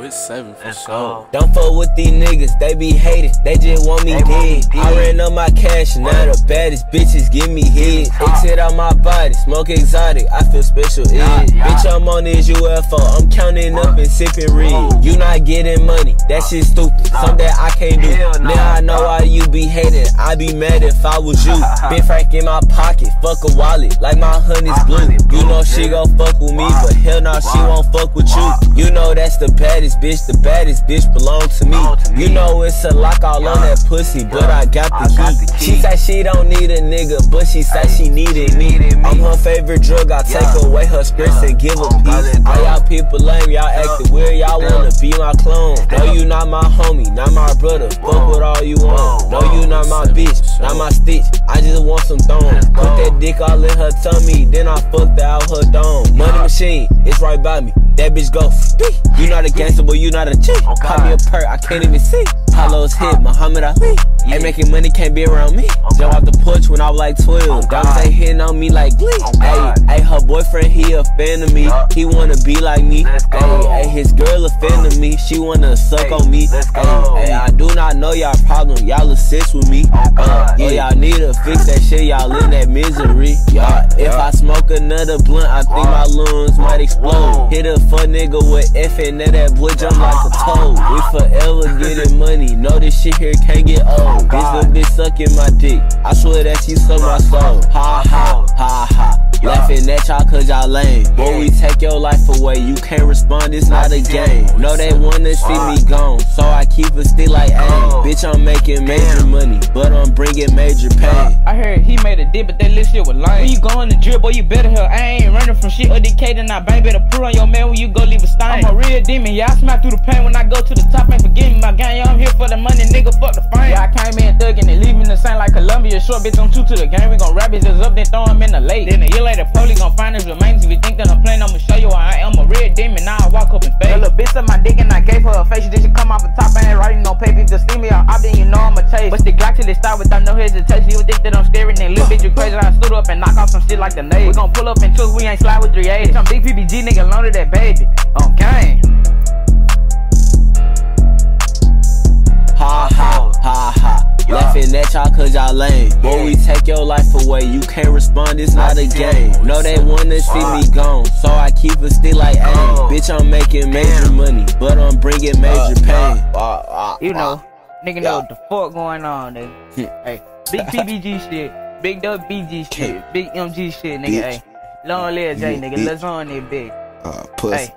Oh, it's seven for sure. Don't fuck with these niggas, they be hating, they just want me dead. I ran up my cash, and now the baddest bitches give me head. Exit out my body, smoke exotic, I feel special ed. Bitch, I'm on this UFO, I'm counting up and sipping red. You not getting money, that shit stupid, something that I can't do. Now I know why you be hating, I'd be mad if I was you. Been frank in my pocket, fuck a wallet, like my honey's blue. You know she gon' fuck with me, but hell no, she won't fuck with you. You know that's the baddest bitch, the baddest bitch belong to me. You know it's a lock all on that pussy, but I got the key. She said she don't need a nigga, but she say she needed me. I'm her favorite drug, I take away her stress and give her peace. All y'all people lame, y'all acting weird, y'all wanna be my clone. No, you not my homie, not my brother, fuck with all you want. No, you not my bitch, not my stitch, I just want some thongs. Put that dick all in her tummy, then I fucked out her dome. Money machine, it's right by me. That bitch go, you not a gangster, but you not a chick. Call me a perk, I can't even see. Hollows hit, Muhammad Ali. Ain't making money, can't be around me. Jump off the porch when I was like 12. Diamonds ain't hitting on me like glee. Hey, hey, her boyfriend, he a fan of me. He wanna be like me. Hey, hey, his girl a fan of me. She wanna suck on me. Hey, I do not know y'all problem. Y'all assist with me. Uh, yeah, y'all need to fix that shit. Y'all in that misery. Y'all, smoke another blunt, I think my lungs might explode. Hit a fuck nigga with F and that boy jump like a toad. We forever getting money. Know this shit here can't get old. Bitch, little bitch sucking my dick. I swear that she suck my soul. Ha ha, ha ha. Laughing at y'all cause y'all lame. Boy, we take your life away. You can't respond, it's not a game. No, they wanna see me gone, so I keep it still like aim. Bitch, I'm making major money, but I'm bringing major pain. I heard he made a dip, but that little shit was lame. When you go in the drip, boy, you better hell. I ain't running from shit or decaying. I bang better put on your man when you go leave a stain. I'm a real demon, yeah. I smack through the pain when I go to the top. Ain't forget me, my gang, yeah. I'm here for the money, nigga. Fuck the fame. Yeah, I came in thugging and leaving the same like Columbia. Short bitch, I'm two to the game. We gon' rap it just up, then throw him in the lake. Then a year later, police gon' find his remains. If you think that I'm playing, I'ma show you why I am a red demon. Now I walk up and fake. That little bitch suck my dick and I gave her a face. She did she come off the top, I ain't writing no paper. Just see me out, I then you know I'm a chase. But the Glock till it start without no hesitation. You would think that I'm scaring and little bitch, you crazy. I stood up and knock off some shit like the nade. We gon' pull up in truth, we ain't slide with 380. Some big PBG nigga loaded that baby. On gang. Boy, we take your life away. You can't respond, it's not a game. No, they wanna see me gone, so I keep it still like aim. Bitch, I'm making major money, but I'm bringing major pain. You know, nigga know what the fuck going on, nigga. hey, big PBG shit, big WBG shit, big MG shit, nigga. Hey, long live J, nigga. Let's on it, big. Uh, pussy. Hey.